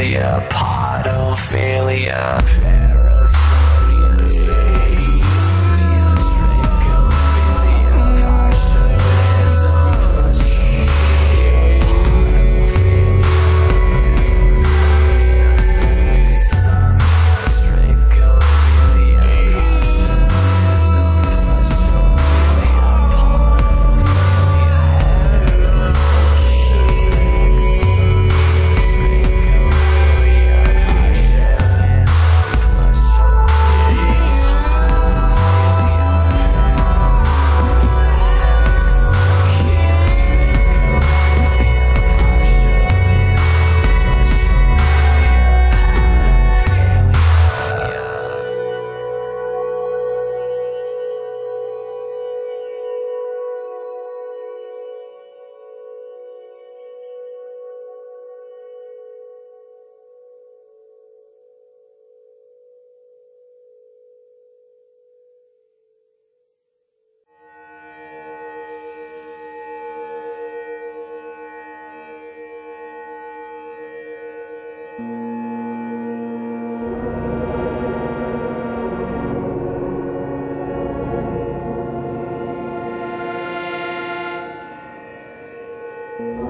plusophilia, Turn